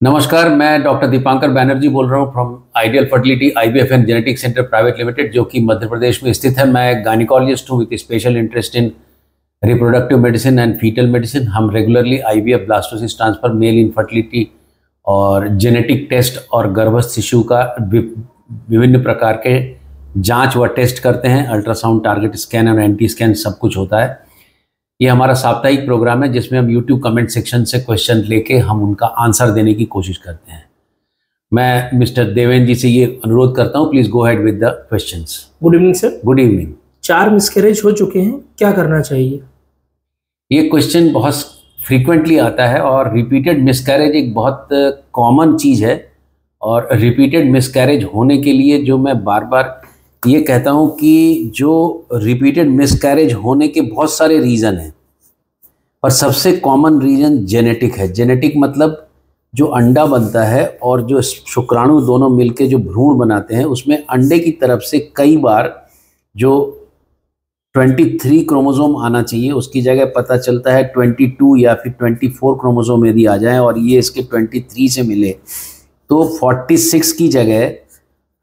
नमस्कार, मैं डॉक्टर दीपांकर बैनर्जी बोल रहा हूँ from ideal fertility IVF and genetic centre private limited जो कि मध्य प्रदेश में स्थित है। मैं गायनिकोलॉजिस्ट हूँ with special interest in reproductive medicine and fetal medicine हम regularly IVF blastocyst transfer male infertility और जेनेटिक टेस्ट और गर्भस्थ शिशु का विभिन्न प्रकार के जाँच व टेस्ट करते हैं। अल्ट्रासाउंड टारगेट स्कैन और एंटी स्कैन सब कुछ होता है। ये हमारा साप्ताहिक प्रोग्राम है जिसमें हम यूट्यूब कमेंट सेक्शन से क्वेश्चन लेके हम उनका आंसर देने की कोशिश करते हैं। मैं मिस्टर देवेंद्र जी से ये अनुरोध करता हूँ please go ahead with the question good evening sir good evening चार मिसकैरेज हो चुके हैं क्या करना चाहिए? ये क्वेश्चन बहुत फ्रीक्वेंटली आता है और रिपीटेड मिसकैरेज एक बहुत कॉमन चीज़ है। और रिपीटेड मिसकैरेज होने के लिए जो मैं बार बार ये कहता हूँ कि जो रिपीटेड मिसकैरेज होने के बहुत सारे रीज़न हैं। और सबसे कॉमन रीज़न जेनेटिक है। जेनेटिक मतलब जो अंडा बनता है और जो शुक्राणु दोनों मिलके जो भ्रूण बनाते हैं, उसमें अंडे की तरफ़ से कई बार जो 23 क्रोमोसोम आना चाहिए, उसकी जगह पता चलता है 22 या फिर 24 क्रोमोसोम यदि आ जाए और ये इसके 23 से मिले। तो 46 की जगह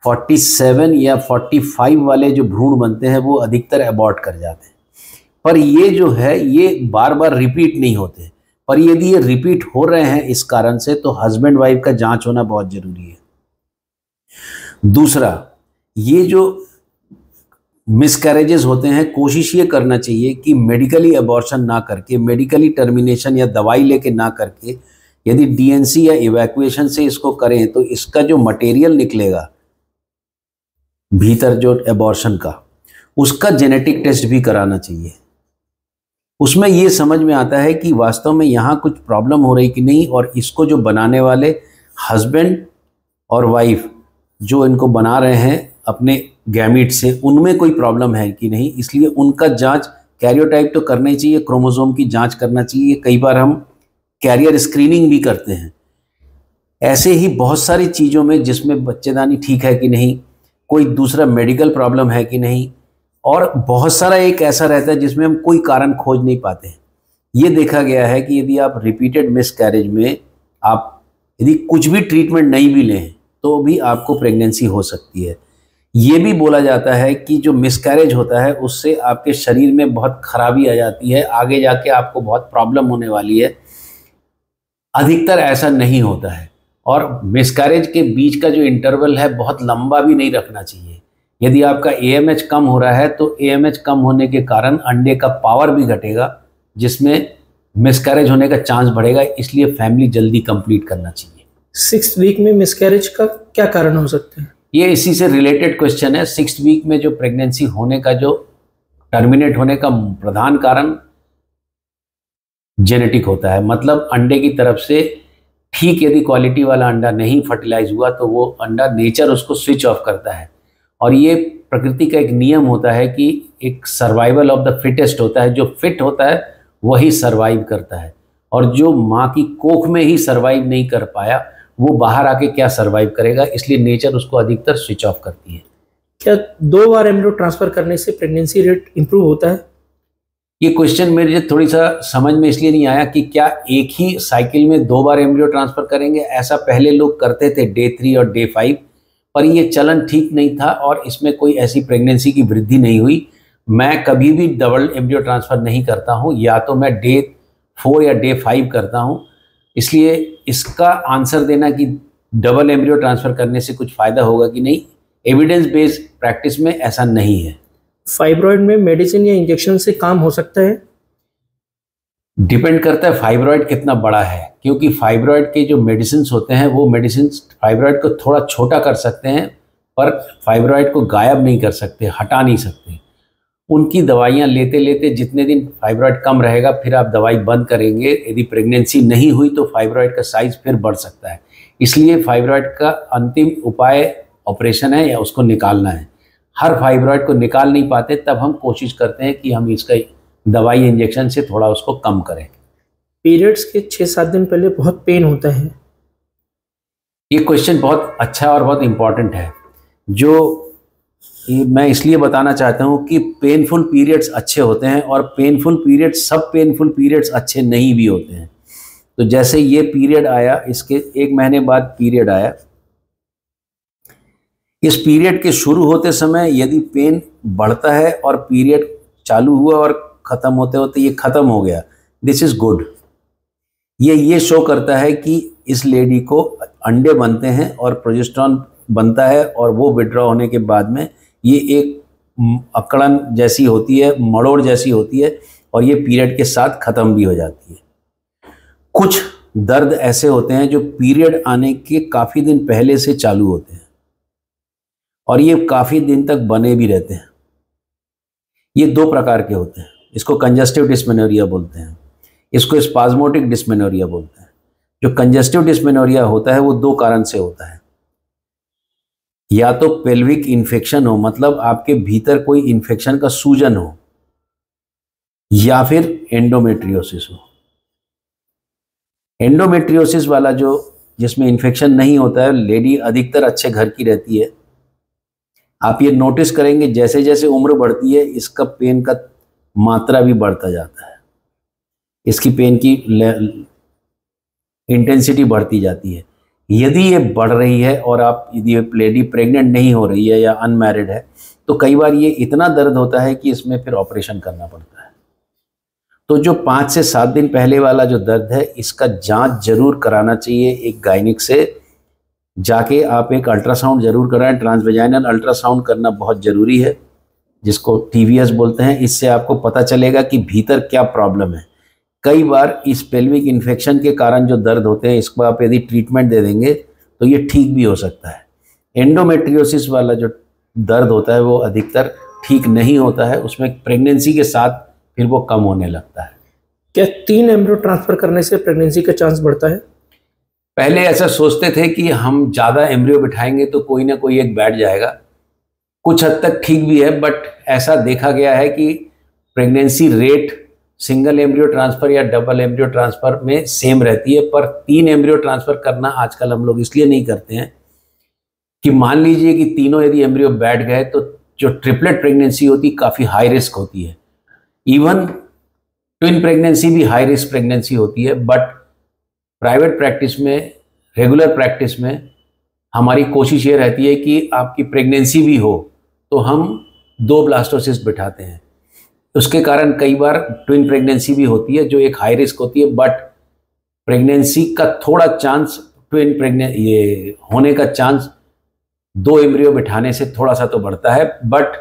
47 या 45 वाले जो भ्रूण बनते हैं, वो अधिकतर अबॉर्ट कर जाते हैं। पर ये जो है, ये बार बार रिपीट नहीं होते। पर यदि ये रिपीट हो रहे हैं इस कारण से तो हस्बैंड वाइफ का जाँच होना बहुत ज़रूरी है। दूसरा, ये जो मिसकैरेजेस होते हैं, कोशिश ये करना चाहिए कि मेडिकली अबॉर्शन ना करके मेडिकली टर्मिनेशन या दवाई लेके ना करके, यदि डीएनसी या इवैक्यूएशन से इसको करें तो इसका जो मटेरियल निकलेगा, भीतर जो एबॉर्शन का, उसका जेनेटिक टेस्ट भी कराना चाहिए। उसमें ये समझ में आता है कि वास्तव में यहाँ कुछ प्रॉब्लम हो रही कि नहीं और इसको जो बनाने वाले हस्बैंड और वाइफ जो इनको बना रहे हैं अपने गैमिट से, उनमें कोई प्रॉब्लम है कि नहीं? इसलिए उनका जाँच कैरियोटाइप तो करना चाहिए क्रोमोसोम की जाँच करना चाहिए। कई बार हम कैरियर स्क्रीनिंग भी करते हैं। ऐसे ही बहुत सारी चीज़ों में जिसमें बच्चेदानी ठीक है कि नहीं, कोई दूसरा मेडिकल प्रॉब्लम है कि नहीं और बहुत सारा एक ऐसा रहता है जिसमें हम कोई कारण खोज नहीं पाते हैं। ये देखा गया है कि यदि आप रिपीटेड मिस कैरेज में आप यदि कुछ भी ट्रीटमेंट नहीं भी लें तो भी आपको प्रेगनेंसी हो सकती है। ये भी बोला जाता है कि जो मिसकैरेज होता है, उससे आपके शरीर में बहुत खराबी आ जाती है, आगे जाके आपको बहुत प्रॉब्लम होने वाली है। अधिकतर ऐसा नहीं होता है। और मिसकैरेज के बीच का जो इंटरवल है, बहुत लंबा भी नहीं रखना चाहिए। यदि आपका एएमएच कम हो रहा है तो एएमएच कम होने के कारण अंडे का पावर भी घटेगा जिसमें मिसकैरेज होने का चांस बढ़ेगा इसलिए फैमिली जल्दी कंप्लीट करना चाहिए। सिक्स वीक में मिसकैरेज का क्या कारण हो सकते हैं? ये इसी से रिलेटेड क्वेश्चन है। सिक्स वीक में जो प्रेगनेंसी होने का जो टर्मिनेट होने का प्रधान कारण जेनेटिक होता है। मतलब अंडे की तरफ़ से ठीक यदि क्वालिटी वाला अंडा नहीं फर्टिलाइज हुआ तो वो अंडा नेचर उसको स्विच ऑफ़ करता है। और ये प्रकृति का एक नियम होता है कि एक सर्वाइवल ऑफ़ द फिटेस्ट होता है जो फिट होता है वही सर्वाइव करता है। और जो माँ की कोख में ही सर्वाइव नहीं कर पाया वो बाहर आके क्या सर्वाइव करेगा? इसलिए नेचर उसको अधिकतर स्विच ऑफ़ करती है। क्या दो बार एम्ब्रियो ट्रांसफ़र करने से प्रेगनेंसी रेट इम्प्रूव होता है? ये क्वेश्चन मेरे थोड़ी सा समझ में इसलिए नहीं आया कि क्या एक ही साइकिल में दो बार एम्ब्रियो ट्रांसफ़र करेंगे? ऐसा पहले लोग करते थे डे थ्री और डे फाइव पर ये चलन ठीक नहीं था और इसमें कोई ऐसी प्रेगनेंसी की वृद्धि नहीं हुई। मैं कभी भी डबल एम्ब्रियो ट्रांसफ़र नहीं करता हूँ, या तो मैं डे फोर या डे फाइव करता हूँ। इसलिए इसका आंसर देना कि डबल एम्ब्रियो ट्रांसफ़र करने से कुछ फ़ायदा होगा कि नहीं एविडेंस बेस्ड प्रैक्टिस में ऐसा नहीं है। फाइब्रॉइड में मेडिसिन या इंजेक्शन से काम हो सकता है? डिपेंड करता है फाइब्रॉइड कितना बड़ा है, क्योंकि फाइब्रॉइड के जो मेडिसिन होते हैं, वो मेडिसिन फाइब्रॉइड को थोड़ा छोटा कर सकते हैं, पर फाइब्रॉइड को गायब नहीं कर सकते, हटा नहीं सकते। उनकी दवाइयाँ लेते लेते जितने दिन फाइब्रॉइड कम रहेगा, फिर आप दवाई बंद करेंगे। यदि प्रेगनेंसी नहीं हुई तो फाइब्रॉइड का साइज़ फिर बढ़ सकता है। इसलिए फाइब्रॉइड का अंतिम उपाय ऑपरेशन है या उसको निकालना है। हर फाइब्रॉइड को निकाल नहीं पाते, तब हम कोशिश करते हैं कि हम इसका दवाई इंजेक्शन से थोड़ा उसको कम करें। पीरियड्स के छः सात दिन पहले बहुत पेन होता है। ये क्वेश्चन बहुत अच्छा और बहुत इंपॉर्टेंट है। जो मैं इसलिए बताना चाहता हूँ कि पेनफुल पीरियड्स अच्छे होते हैं और पेनफुल पीरियड्स सब पेनफुल पीरियड्स अच्छे नहीं भी होते हैं। तो जैसे ये पीरियड आया इसके एक महीने बाद पीरियड आया। इस पीरियड के शुरू होते समय यदि पेन बढ़ता है और पीरियड चालू हुआ और ख़त्म होते होते ये ख़त्म हो गया। दिस इज़ गुड ये ये शो करता है कि इस लेडी को अंडे बनते हैं और प्रोजेस्ट्रॉन बनता है और वो विड्रॉ होने के बाद में ये एक अकड़न जैसी होती है मड़ोड़ जैसी होती है और ये पीरियड के साथ ख़त्म भी हो जाती है। कुछ दर्द ऐसे होते हैं जो पीरियड आने के काफ़ी दिन पहले से चालू होते हैं और ये काफ़ी दिन तक बने भी रहते हैं। ये दो प्रकार के होते हैं। इसको कंजस्टिव डिस्मेनोरिया बोलते हैं। इसको स्पाजमोटिक डिस्मेनोरिया बोलते हैं। जो कंजस्टिव डिस्मेनोरिया होता है, वो दो कारण से होता है। या तो पेल्विक इन्फेक्शन हो मतलब आपके भीतर कोई इन्फेक्शन का सूजन हो, या फिर एंडोमेट्रियोसिस हो। एंडोमेट्रियोसिस वाला जो, जिसमें इन्फेक्शन नहीं होता है लेडी अधिकतर अच्छे घर की रहती है। आप ये नोटिस करेंगे जैसे जैसे उम्र बढ़ती है, इसका पेन का मात्रा भी बढ़ता जाता है। इसकी पेन की इंटेंसिटी बढ़ती जाती है। यदि ये बढ़ रही है और आप यदि लेडी प्रेग्नेंट नहीं हो रही है या अनमैरिड है तो कई बार ये इतना दर्द होता है कि इसमें फिर ऑपरेशन करना पड़ता है। तो जो पाँच से सात दिन पहले वाला जो दर्द है, इसका जाँच ज़रूर कराना चाहिए। एक गायनिक से जाके आप एक अल्ट्रासाउंड ज़रूर कराएँ। ट्रांसवेजाइनल अल्ट्रासाउंड करना बहुत ज़रूरी है। जिसको टीवीएस बोलते हैं इससे आपको पता चलेगा कि भीतर क्या प्रॉब्लम है। कई बार इस पेल्विक इन्फेक्शन के कारण जो दर्द होते हैं इसको आप यदि ट्रीटमेंट दे देंगे तो ये ठीक भी हो सकता है। एंडोमेट्रियोसिस वाला जो दर्द होता है वो अधिकतर ठीक नहीं होता है उसमें प्रेगनेंसी के साथ फिर वो कम होने लगता है। क्या तीन एम्ब्रियो ट्रांसफ़र करने से प्रेगनेंसी का चांस बढ़ता है? पहले ऐसा सोचते थे कि हम ज़्यादा एम्ब्रियो बिठाएँगे तो कोई ना कोई एक बैठ जाएगा। कुछ हद तक ठीक भी है बट ऐसा देखा गया है कि pregnancy rate single embryo transfer या डबल एम्ब्रियो ट्रांसफ़र में सेम रहती है, पर तीन एम्ब्रियो ट्रांसफ़र करना आजकल हम लोग इसलिए नहीं करते हैं कि मान लीजिए कि तीनों यदि एम्ब्रियो बैठ गए तो जो ट्रिपलेट प्रेगनेंसी होती काफ़ी हाई रिस्क होती है। इवन ट्विन प्रेगनेंसी भी हाई रिस्क प्रेगनेंसी होती है बट प्राइवेट प्रैक्टिस में रेगुलर प्रैक्टिस में हमारी कोशिश ये रहती है कि आपकी प्रेगनेंसी भी हो। तो हम दो ब्लास्टोसिस बिठाते हैं। उसके कारण कई बार ट्विन प्रेगनेंसी भी होती है, जो एक हाई रिस्क होती है, बट प्रेगनेंसी का थोड़ा चांस, ट्विन प्रेगने, ये होने का चांस दो एम्ब्रियो बिठाने से थोड़ा सा तो बढ़ता है, बट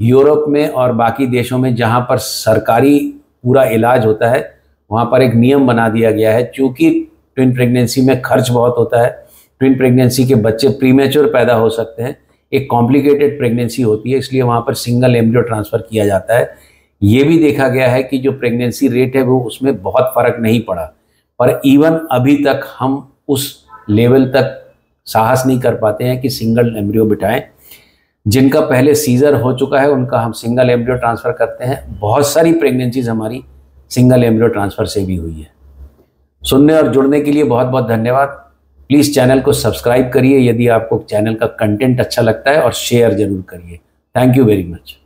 यूरोप में और बाकी देशों में जहाँ पर सरकारी पूरा इलाज होता है, वहाँ पर एक नियम बना दिया गया है, चूँकि ट्विन प्रेगनेंसी में खर्च बहुत होता है, ट्विन प्रेगनेंसी के बच्चे प्रीमेच्योर पैदा हो सकते हैं एक कॉम्प्लिकेटेड प्रेगनेंसी होती है, इसलिए वहाँ पर सिंगल एम्ब्रियो ट्रांसफ़र किया जाता है। ये भी देखा गया है कि जो प्रेगनेंसी रेट है, वो उसमें बहुत फ़र्क नहीं पड़ा। पर इवन अभी तक हम उस लेवल तक साहस नहीं कर पाते हैं कि सिंगल एम्ब्रियो बिठाएँ। जिनका पहले सीज़र हो चुका है, उनका हम सिंगल एम्ब्रियो ट्रांसफ़र करते हैं। बहुत सारी प्रेगनेंसीज हमारी सिंगल एम्ब्रियो ट्रांसफ़र से भी हुई है। सुनने और जुड़ने के लिए बहुत बहुत धन्यवाद। प्लीज़ चैनल को सब्सक्राइब करिए, यदि आपको चैनल का कंटेंट अच्छा लगता है और शेयर ज़रूर करिए। Thank you very much